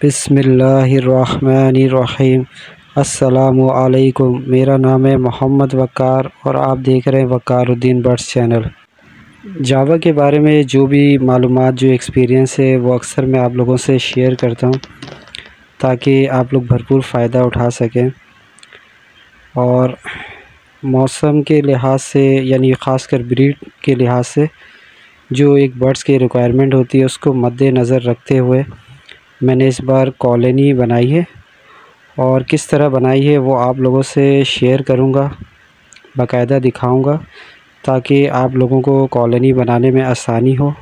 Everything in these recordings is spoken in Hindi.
बिसमीम असलकुम मेरा नाम है मोहम्मद वक़ार और आप देख रहे हैं वक़ारुद्दीन बर्ड्स चैनल। जावा के बारे में जो भी मालूम जो एक्सपीरियंस है, वो अक्सर मैं आप लोगों से शेयर करता हूँ, ताकि आप लोग भरपूर फ़ायदा उठा सकें। और मौसम के लिहाज से, यानी ख़ासकर ब्रीड के लिहाज से, जो एक बर्ड्स की रिक्वायरमेंट होती है, उसको मद्देनज़र रखते हुए मैंने इस बार कॉलोनी बनाई है और किस तरह बनाई है वो आप लोगों से शेयर करूँगा, बाकायदा दिखाऊँगा, ताकि आप लोगों को कॉलोनी बनाने में आसानी हो।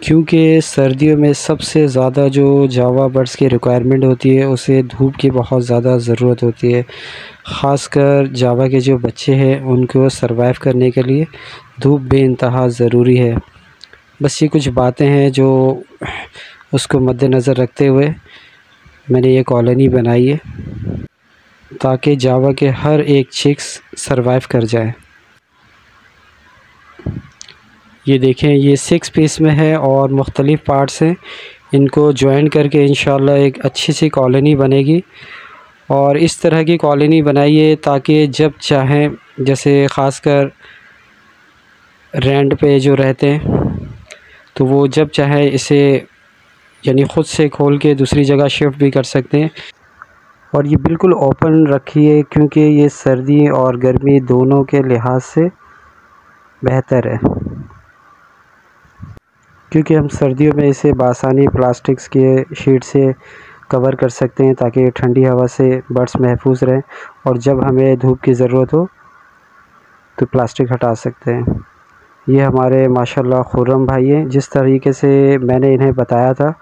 क्योंकि सर्दियों में सबसे ज़्यादा जो जावा बर्ड्स की रिक्वायरमेंट होती है, उसे धूप की बहुत ज़्यादा ज़रूरत होती है। ख़ासकर जावा के जो बच्चे हैं, उनको सरवाइव करने के लिए धूप बेानतहा ज़रूरी है। बस ये कुछ बातें हैं जो उसको मद्देनज़र रखते हुए मैंने ये कॉलोनी बनाई है, ताकि जावा के हर एक चिक्स सरवाइव कर जाए। ये देखें, ये सिक्स पीस में है और मुख्तलिफ़ पार्ट्स हैं। इनको जॉइन करके इन एक अच्छी सी कॉलोनी बनेगी। और इस तरह की कॉलोनी बनाइए, ताकि जब चाहें, जैसे ख़ासकर रेंट पे जो रहते हैं तो वो जब चाहे इसे, यानी ख़ुद से खोल के दूसरी जगह शिफ्ट भी कर सकते हैं। और ये बिल्कुल ओपन रखिए, क्योंकि ये सर्दी और गर्मी दोनों के लिहाज से बेहतर है। क्योंकि हम सर्दियों में इसे बासानी प्लास्टिक्स के शीट से कवर कर सकते हैं, ताकि ठंडी हवा से बर्ड्स महफूज रहें। और जब हमें धूप की ज़रूरत हो तो प्लास्टिक हटा सकते हैं। ये हमारे माशाल्लाह खुर्रम भाई हैं। जिस तरीके से मैंने इन्हें बताया था,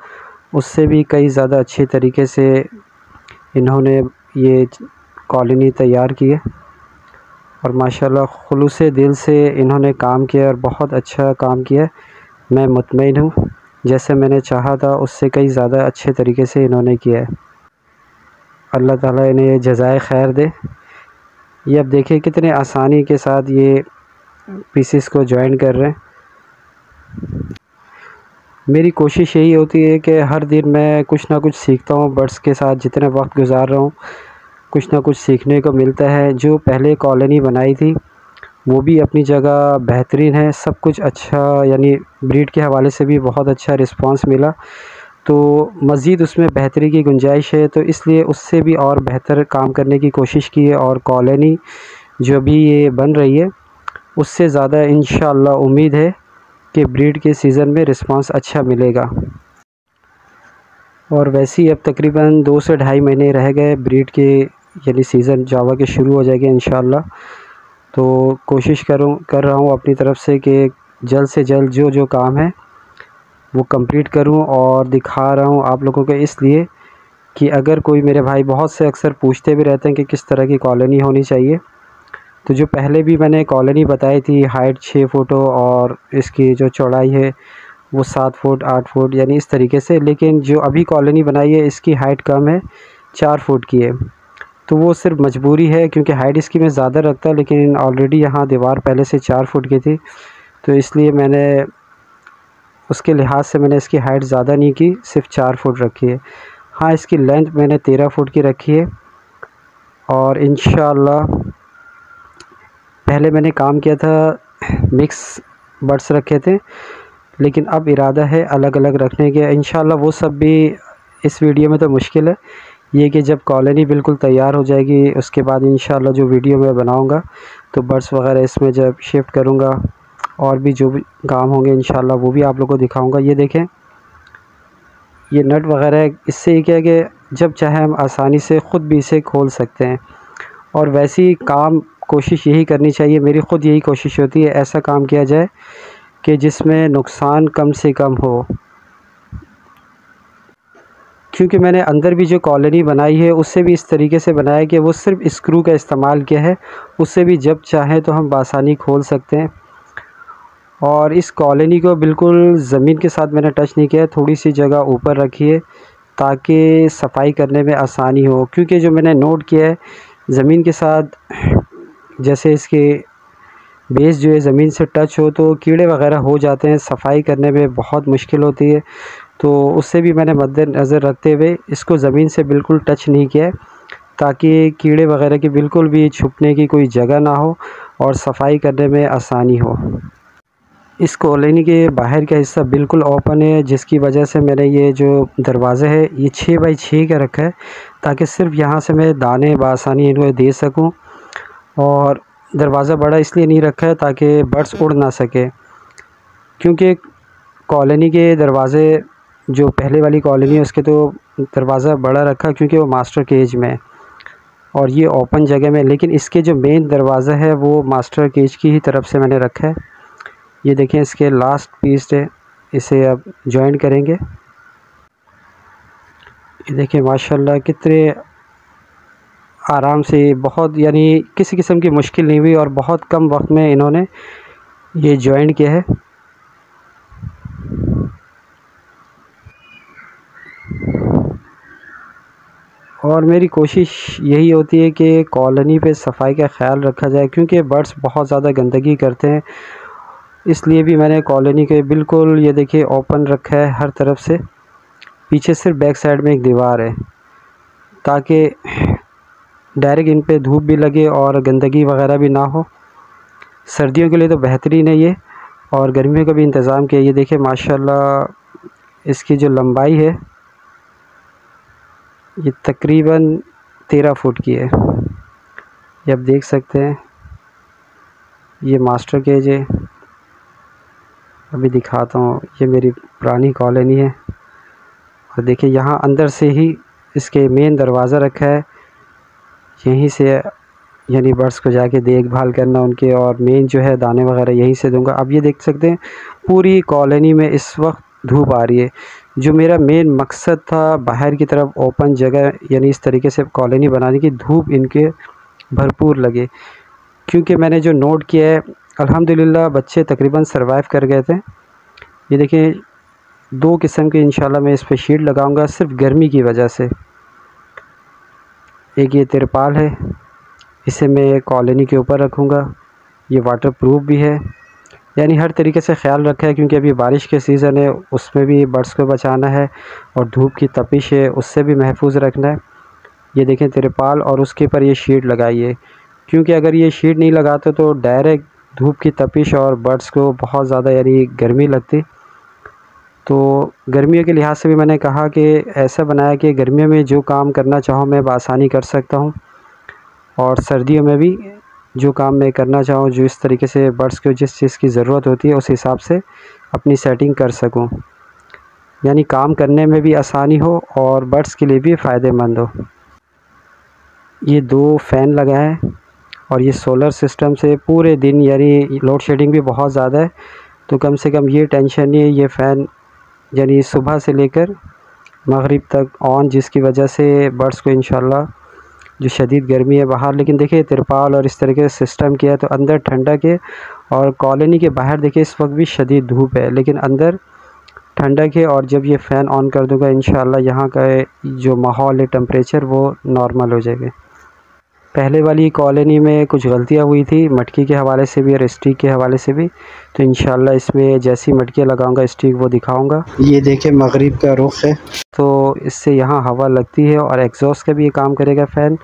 उससे भी कई ज़्यादा अच्छे तरीके से इन्होंने ये कॉलोनी तैयार की है। और माशाल्लाह खुलूस दिल से इन्होंने काम किया और बहुत अच्छा काम किया मैं मुतमिन हूँ। जैसे मैंने चाहा था, उससे कई ज़्यादा अच्छे तरीके से इन्होंने किया है। अल्लाह ताला इन्हें जजाय खैर दे। ये अब देखिए कितने आसानी के साथ ये पीसीस को ज्वाइन कर रहे हैं। मेरी कोशिश यही होती है कि हर दिन मैं कुछ ना कुछ सीखता हूँ, बर्ड्स के साथ जितना वक्त गुजार रहा हूँ, कुछ ना कुछ सीखने को मिलता है। जो पहले कॉलोनी बनाई थी, वो भी अपनी जगह बेहतरीन है। सब कुछ अच्छा यानी ब्रीड के हवाले से भी बहुत अच्छा रिस्पांस मिला। तो मज़ीद उसमें बेहतरी की गुंजाइश है तो इसलिए उससे भी और बेहतर काम करने की कोशिश की है। और कॉलोनी जो भी ये बन रही है उससे ज़्यादा इन उम्मीद है कि ब्रीड के सीज़न में रिस्पांस अच्छा मिलेगा। और वैसे ही अब तकरीबन दो से ढाई महीने रह गए ब्रीड के, यानी सीज़न जावा के शुरू हो जाएगा इन तो कोशिश करूँ, कर रहा हूँ अपनी तरफ़ से कि जल्द से जल्द जो जो काम है, वो कंप्लीट करूँ और दिखा रहा हूँ आप लोगों को इसलिए कि अगर कोई मेरे भाई बहुत से अक्सर पूछते भी रहते हैं कि किस तरह की कॉलोनी होनी चाहिए तो जो पहले भी मैंने कॉलोनी बताई थी हाइट छः फुट और इसकी जो चौड़ाई है, वो सात फुट, आठ फुट, यानी इस तरीके से। लेकिन जो अभी कॉलोनी बनाई है, इसकी हाइट कम है, चार फुट की है। तो वो सिर्फ़ मजबूरी है, क्योंकि हाइट इसकी मैं ज़्यादा रखता, लेकिन ऑलरेडी यहाँ दीवार पहले से चार फुट की थी। तो इसलिए मैंने उसके लिहाज से मैंने इसकी हाइट ज़्यादा नहीं की, सिर्फ़ चार फुट रखी है। हाँ इसकी लेंथ मैंने तेरह फुट की रखी है और इन पहले मैंने काम किया था मिक्स बर्ड्स रखे थे, लेकिन अब इरादा है अलग अलग रखने के। इन वो सब भी इस वीडियो में तो मुश्किल है। ये कि जब कॉलोनी बिल्कुल तैयार हो जाएगी, उसके बाद इन जो वीडियो मैं बनाऊँगा तो बर्ड्स वगैरह इसमें जब शिफ्ट करूँगा, और भी जो भी काम होंगे इन वो भी आप लोगों को दिखाऊँगा। ये देखें, ये नट वगैरह, इससे ये क्या है कि जब चाहे हम आसानी से ख़ुद भी इसे खोल सकते हैं, और वैसे ही काम कोशिश यही करनी चाहिए। मेरी ख़ुद यही कोशिश होती है, ऐसा काम किया जाए कि जिसमें नुकसान कम से कम हो। क्योंकि मैंने अंदर भी जो कॉलोनी बनाई है, उससे भी इस तरीके से बनाया कि वो सिर्फ़ स्क्रू का इस्तेमाल किया है। उससे भी जब चाहें तो हम बासानी खोल सकते हैं। और इस कॉलोनी को बिल्कुल ज़मीन के साथ मैंने टच नहीं किया थोड़ी सी जगह ऊपर रखी है ताकि सफ़ाई करने में आसानी हो। क्योंकि जो मैंने नोट किया है, ज़मीन के साथ जैसे इसके बेस जो है ज़मीन से टच हो तो कीड़े वगैरह हो जाते हैं, सफ़ाई करने में बहुत मुश्किल होती है। तो उससे भी मैंने मद्देनज़र रखते हुए इसको ज़मीन से बिल्कुल टच नहीं किया ताकि कीड़े वगैरह की बिल्कुल भी छुपने की कोई जगह ना हो और सफ़ाई करने में आसानी हो। इस कॉलोनी के बाहर का हिस्सा बिल्कुल ओपन है, जिसकी वजह से मैंने ये जो दरवाज़ा है, ये छः बाई छः का रखा है, ताकि सिर्फ़ यहाँ से मैं दाने बसानी इनको दे सकूँ। और दरवाज़ा बड़ा इसलिए नहीं रखा है ताकि बर्ड्स उड़ ना सके। क्योंकि कॉलोनी के दरवाज़े, जो पहले वाली कॉलोनी है, उसके तो दरवाज़ा बड़ा रखा क्योंकि वो मास्टर केज में और ये ओपन जगह में, लेकिन इसके जो मेन दरवाज़ा है, वो मास्टर केज की ही तरफ़ से मैंने रखा है। ये देखें इसके लास्ट पीस है। इसे अब जॉइन करेंगे। ये देखें माशाल्लाह कितने आराम से बहुत, यानी किसी किस्म की मुश्किल नहीं हुई और बहुत कम वक्त में इन्होंने ये जॉइन किया है। और मेरी कोशिश यही होती है कि कॉलोनी पे सफ़ाई का ख्याल रखा जाए, क्योंकि बर्ड्स बहुत ज़्यादा गंदगी करते हैं। इसलिए भी मैंने कॉलोनी के बिल्कुल, ये देखिए, ओपन रखा है हर तरफ़ से। पीछे सिर्फ़ बैक साइड में एक दीवार है, ताकि डायरेक्ट इन पे धूप भी लगे और गंदगी वगैरह भी ना हो। सर्दियों के लिए तो बेहतरीन है ये। और गर्मियों का भी इंतज़ाम किया। ये देखिए, माशाल्लाह, इसकी जो लंबाई है, ये तकरीबन तेरह फुट की है। ये आप देख सकते हैं, ये मास्टर केज है। अभी दिखाता हूँ, ये मेरी पुरानी कॉलोनी है। और देखिए, यहाँ अंदर से ही इसके मेन दरवाज़ा रखा है। यहीं से, यानी बर्ड्स को जाके देखभाल करना उनके और मेन जो है दाने वगैरह यहीं से दूँगा। अब ये देख सकते हैं, पूरी कॉलोनी में इस वक्त धूप आ रही है, जो मेरा मेन मकसद था बाहर की तरफ़ ओपन जगह, यानी इस तरीके से कॉलोनी बनाने की, धूप इनके भरपूर लगे। क्योंकि मैंने जो नोट किया है, अल्हम्दुलिल्लाह बच्चे तकरीबन सर्वाइव कर गए थे। ये देखिए, दो किस्म के इंशाल्लाह मैं इस पर शीट लगाऊँगा, सिर्फ़ गर्मी की वजह से। एक ये तिरपाल है। इसे मैं कॉलोनी के ऊपर रखूँगा। ये वाटर प्रूफ भी है। यानी हर तरीके से ख्याल रखा है क्योंकि अभी बारिश के सीज़न है, उसमें भी बर्ड्स को बचाना है और धूप की तपिश है, उससे भी महफूज रखना है। ये देखें तिरपाल और उसके ऊपर ये शीट लगाइए। क्योंकि अगर ये शीट नहीं लगाते तो डायरेक्ट धूप की तपिश और बर्ड्स को बहुत ज़्यादा यानी गर्मी लगती। तो गर्मियों के लिहाज से भी मैंने कहा कि ऐसा बनाया कि गर्मियों में जो काम करना चाहूँ मैं बसानी कर सकता हूँ। और सर्दियों में भी जो काम मैं करना चाहूँ, जो इस तरीके से बर्ड्स को जिस चीज़ की ज़रूरत होती है, उस हिसाब से अपनी सेटिंग कर सकूँ। यानी काम करने में भी आसानी हो और बर्ड्स के लिए भी फ़ायदेमंद हो। ये दो फ़ैन लगाए और ये सोलर सिस्टम से पूरे दिन, यानी लोड शेडिंग भी बहुत ज़्यादा है। तो कम से कम ये टेंशन नहीं है, ये फ़ैन यानी सुबह से लेकर मगरिब तक ऑन जिसकी वजह से बर्ड्स को इन जो शदीद गर्मी है बाहर, लेकिन देखिए तिरपाल और इस तरीके से सिस्टम किया है तो अंदर ठंडक है और कॉलोनी के बाहर देखिए इस वक्त भी शदीद धूप है, लेकिन अंदर ठंडक है और जब ये फ़ैन ऑन कर दूँगा इन यहाँ का जो माहौल है टम्परेचर वो नॉर्मल हो जाएगा। पहले वाली कॉलोनी में कुछ गलतियाँ हुई थी मटकी के हवाले से भी और स्टिक के हवाले से भी। तो इन इसमें जैसी मटकियाँ लगाऊँगा स्टिक वो दिखाऊँगा। ये देखें मगरिब का रुख है। तो इससे यहाँ हवा लगती है और एग्जॉस्ट का भी ये काम करेगा फ़ैन।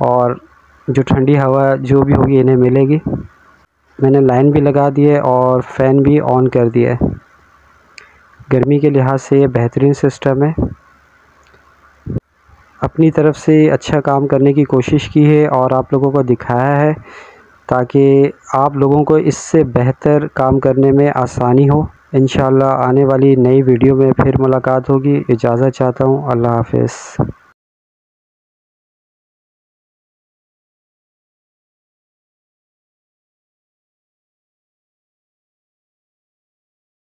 और जो ठंडी हवा जो भी होगी इन्हें मिलेगी। मैंने लाइन भी लगा दी है और फ़ैन भी ऑन कर दिया है। गर्मी के लिहाज से ये बेहतरीन सिस्टम है। अपनी तरफ़ से अच्छा काम करने की कोशिश की है और आप लोगों को दिखाया है ताकि आप लोगों को इससे बेहतर काम करने में आसानी हो। इन आने वाली नई वीडियो में फिर मुलाकात होगी। इजाज़त चाहता हूँ। अल्लाह हाफिज़।